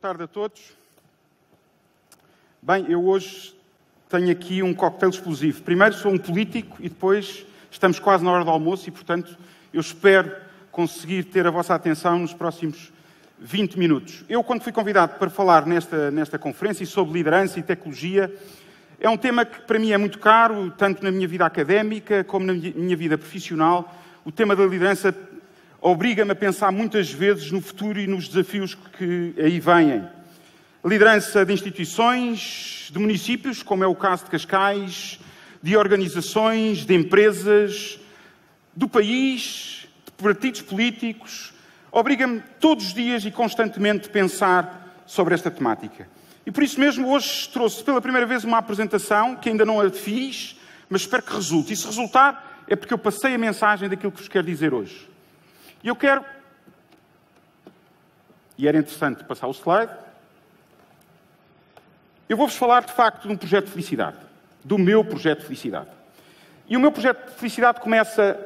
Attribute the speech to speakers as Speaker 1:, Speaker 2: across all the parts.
Speaker 1: boa tarde a todos. Bem, eu hoje tenho aqui um coquetel explosivo. Primeiro sou um político e depois estamos quase na hora do almoço e, portanto, eu espero conseguir ter a vossa atenção nos próximos 20 minutos. Eu, quando fui convidado para falar nesta, nesta conferência sobre liderança e tecnologia, é um tema que para mim é muito caro, tanto na minha vida académica como na minha vida profissional. O tema da liderança obriga-me a pensar muitas vezes no futuro e nos desafios que aí vêm. Liderança de instituições, de municípios, como é o caso de Cascais, de organizações, de empresas, do país, de partidos políticos, obriga-me todos os dias e constantemente a pensar sobre esta temática. E por isso mesmo hoje trouxe pela primeira vez uma apresentação que ainda não a fiz, mas espero que resulte. E se resultar, é porque eu passei a mensagem daquilo que vos quero dizer hoje. E eu quero. E era interessante passar o slide. Eu vou-vos falar de facto de um projeto de felicidade. Do meu projeto de felicidade. E o meu projeto de felicidade começa,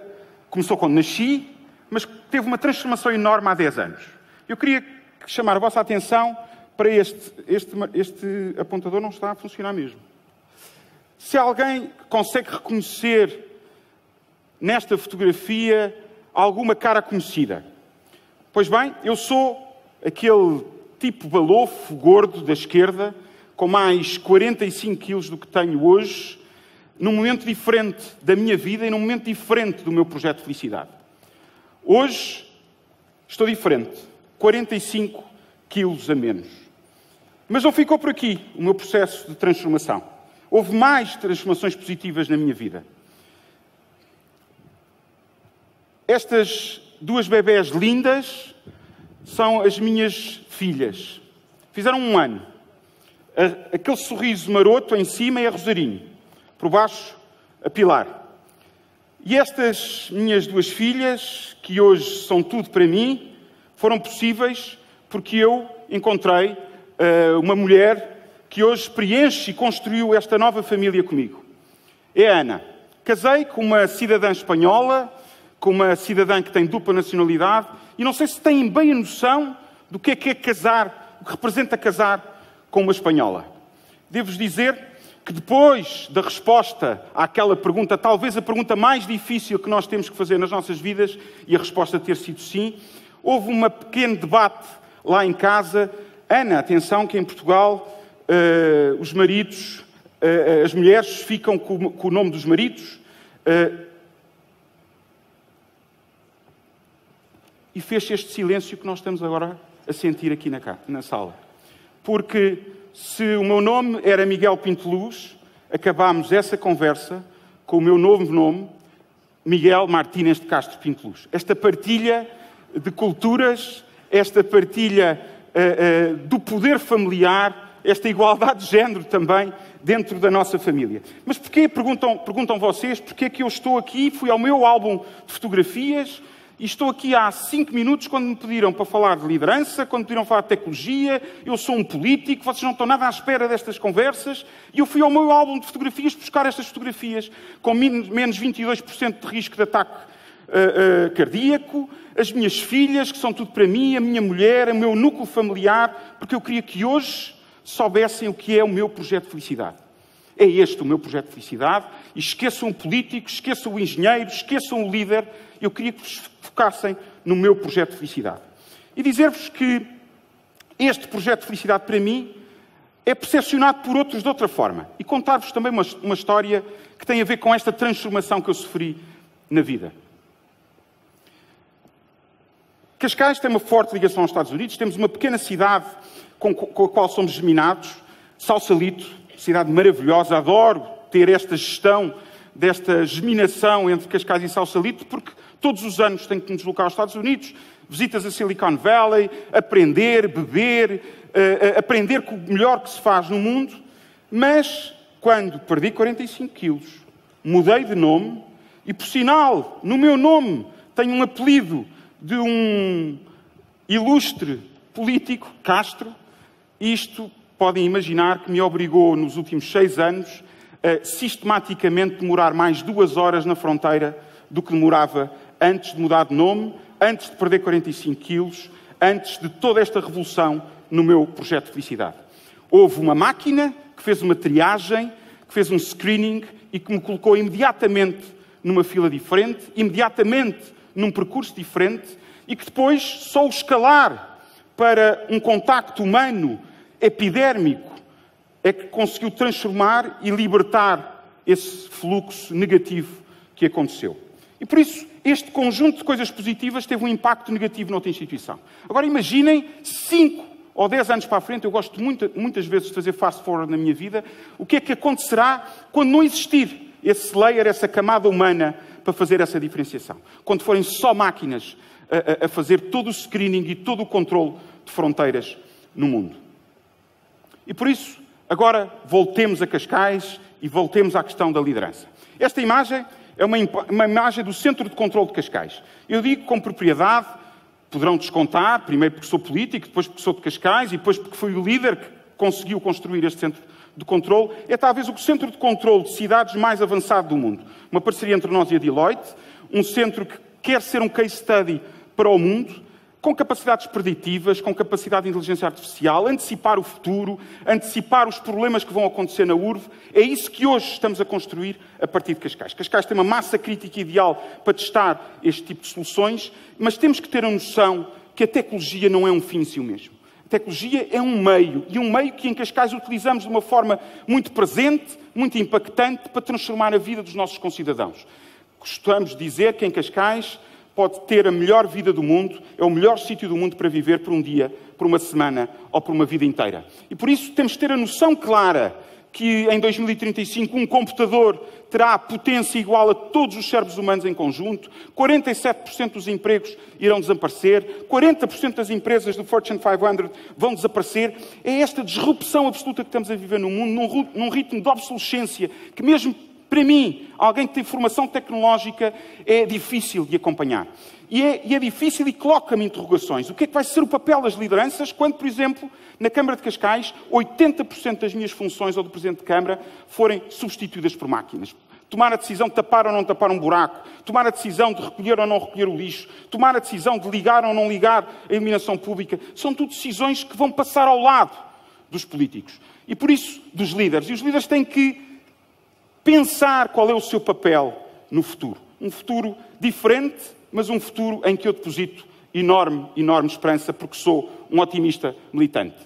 Speaker 1: começou quando nasci, mas teve uma transformação enorme há 10 anos. Eu queria chamar a vossa atenção para este, este, este apontador não está a funcionar mesmo. Se alguém consegue reconhecer nesta fotografia alguma cara conhecida. Pois bem, eu sou aquele tipo balofo, gordo, da esquerda, com mais 45 quilos do que tenho hoje, num momento diferente da minha vida e num momento diferente do meu projeto de felicidade. Hoje estou diferente, 45 quilos a menos. Mas não ficou por aqui o meu processo de transformação. Houve mais transformações positivas na minha vida. Estas duas bebés lindas são as minhas filhas. Fizeram um ano. Aquele sorriso maroto em cima é a Rosarinho, por baixo a Pilar. E estas minhas duas filhas, que hoje são tudo para mim, foram possíveis porque eu encontrei uh, uma mulher que hoje preenche e construiu esta nova família comigo. É a Ana. Casei com uma cidadã espanhola, com uma cidadã que tem dupla nacionalidade e não sei se têm bem a noção do que é que é casar, o que representa casar com uma espanhola. Devo-vos dizer que depois da resposta àquela pergunta, talvez a pergunta mais difícil que nós temos que fazer nas nossas vidas, e a resposta ter sido sim, houve um pequeno debate lá em casa. Ana, atenção que em Portugal uh, os maridos, uh, as mulheres ficam com, com, o nome dos maridos. Uh, e fez este silêncio que nós estamos agora a sentir aqui na, na sala. Porque se o meu nome era Miguel Pinto Luz, acabámos essa conversa com o meu novo nome, Miguel Martínez de Castro Pinto Luz. Esta partilha de culturas, esta partilha uh, uh, do poder familiar, esta igualdade de género também dentro da nossa família. Mas porquê, perguntam, perguntam vocês, porquê é que eu estou aqui, fui ao meu álbum de fotografias, e estou aqui há cinco minutos quando me pediram para falar de liderança, quando me pediram falar de tecnologia. Eu sou um político, vocês não estão nada à espera destas conversas. E eu fui ao meu álbum de fotografias buscar estas fotografias com menos 22% de risco de ataque uh, uh, cardíaco, as minhas filhas, que são tudo para mim, a minha mulher, o meu núcleo familiar, porque eu queria que hoje soubessem o que é o meu projeto de felicidade. É este o meu projeto de felicidade. E esqueçam o político, esqueçam o engenheiro, esqueçam o líder. Eu queria que vos focassem no meu projeto de felicidade. E dizer-vos que este projeto de felicidade, para mim, é percepcionado por outros de outra forma. E contar-vos também uma, uma história que tem a ver com esta transformação que eu sofri na vida. Cascais tem uma forte ligação aos Estados Unidos. Temos uma pequena cidade com, a qual somos geminados, Salsalito, cidade maravilhosa. Adoro ter esta gestão desta geminação entre Cascais e Salsalito, porque todos os anos tenho que me deslocar aos Estados Unidos, visitas a Silicon Valley, aprender, beber, uh, uh, aprender com o melhor que se faz no mundo. Mas, quando perdi 45 quilos, mudei de nome e, por sinal, no meu nome tenho um apelido de um ilustre político, Castro. Isto, podem imaginar, que me obrigou, nos últimos seis anos, a sistematicamente demorar mais duas horas na fronteira do que demorava antes de mudar de nome, antes de perder 45 quilos, antes de toda esta revolução no meu projeto de felicidade. Houve uma máquina que fez uma triagem, que fez um screening e que me colocou imediatamente numa fila diferente, imediatamente num percurso diferente e que depois só o escalar para um contacto humano epidérmico é que conseguiu transformar e libertar esse fluxo negativo que aconteceu. E por isso, este conjunto de coisas positivas teve um impacto negativo noutra instituição. Agora imaginem cinco ou dez anos para a frente, eu gosto muito, muitas vezes de fazer fast forward na minha vida, o que é que acontecerá quando não existir esse layer, essa camada humana para fazer essa diferenciação? Quando forem só máquinas a, a, a fazer todo o screening e todo o controle de fronteiras no mundo. E por isso, agora voltemos a Cascais e voltemos à questão da liderança. Esta imagem é uma, uma imagem do Centro de Controlo de Cascais. Eu digo com propriedade, poderão descontar, primeiro porque sou político, depois porque sou de Cascais e depois porque fui o líder que conseguiu construir este centro de controle. É talvez o centro de controle de cidades mais avançado do mundo. Uma parceria entre nós e a Deloitte, um centro que quer ser um case study para o mundo, com capacidades preditivas, com capacidade de inteligência artificial, antecipar o futuro, antecipar os problemas que vão acontecer na urbe. É isso que hoje estamos a construir a partir de Cascais. Cascais tem uma massa crítica ideal para testar este tipo de soluções, mas temos que ter a noção que a tecnologia não é um fim em si mesmo. A tecnologia é um meio, e um meio que em Cascais utilizamos de uma forma muito presente, muito impactante, para transformar a vida dos nossos concidadãos. Gostamos de dizer que em Cascais pode ter a melhor vida do mundo, é o melhor sítio do mundo para viver por um dia, por uma semana ou por uma vida inteira. E por isso temos de ter a noção clara que em 2035 um computador terá potência igual a todos os cérebros humanos em conjunto, 47% dos empregos irão desaparecer, 40% das empresas do Fortune 500 vão desaparecer. É esta disrupção absoluta que estamos a viver no mundo, num ritmo de obsolescência que mesmo para mim, alguém que tem formação tecnológica, é difícil de acompanhar. E é, e é difícil e coloca-me interrogações. O que é que vai ser o papel das lideranças quando, por exemplo, na Câmara de Cascais, 80% das minhas funções ou do Presidente de Câmara forem substituídas por máquinas? Tomar a decisão de tapar ou não tapar um buraco, tomar a decisão de recolher ou não recolher o lixo, tomar a decisão de ligar ou não ligar a iluminação pública, são tudo decisões que vão passar ao lado dos políticos. E por isso, dos líderes. E os líderes têm que pensar qual é o seu papel no futuro. Um futuro diferente, mas um futuro em que eu deposito enorme, enorme esperança, porque sou um otimista militante.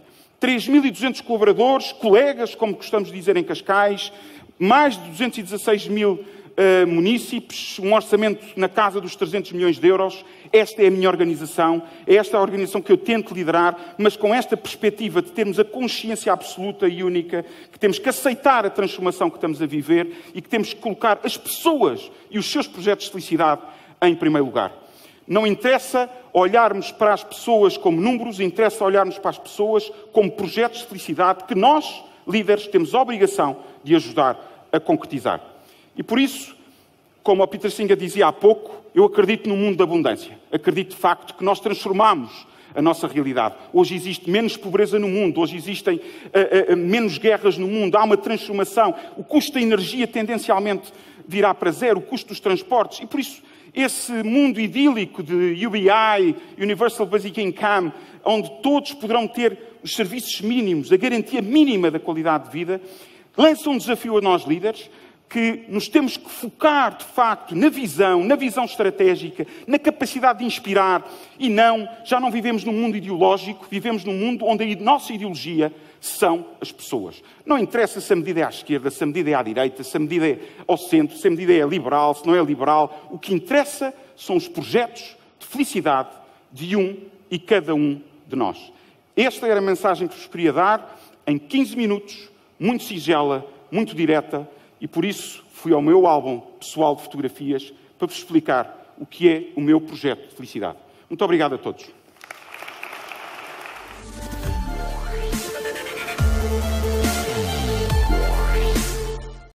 Speaker 1: 3.200 colaboradores, colegas, como gostamos de dizer em Cascais, mais de 216 mil uh, munícipes, um orçamento na casa dos 300 milhões de euros. Esta é a minha organização, é esta a organização que eu tento liderar, mas com esta perspectiva de termos a consciência absoluta e única, que temos que aceitar a transformação que estamos a viver e que temos que colocar as pessoas e os seus projetos de felicidade em primeiro lugar. Não interessa olharmos para as pessoas como números, interessa olharmos para as pessoas como projetos de felicidade que nós, líderes, temos a obrigação de ajudar a concretizar. E por isso, como o Peter Singer dizia há pouco, eu acredito no mundo da abundância. Acredito de facto que nós transformamos a nossa realidade. Hoje existe menos pobreza no mundo, hoje existem uh, uh, menos guerras no mundo, há uma transformação. O custo da energia tendencialmente virá para zero, o custo dos transportes. E por isso, esse mundo idílico de UBI, Universal Basic Income, onde todos poderão ter os serviços mínimos, a garantia mínima da qualidade de vida, lança um desafio a nós líderes que nos temos que focar, de facto, na visão, na visão estratégica, na capacidade de inspirar e não, já não vivemos num mundo ideológico, vivemos num mundo onde a nossa ideologia são as pessoas. Não interessa se a medida é à esquerda, se a medida é à direita, se a medida é ao centro, se a medida é liberal, se não é liberal. O que interessa são os projetos de felicidade de um e cada um de nós. Esta era a mensagem que vos queria dar em 15 minutos, muito sigela, muito direta, e por isso fui ao meu álbum pessoal de fotografias para vos explicar o que é o meu projeto de felicidade. Muito obrigado a todos.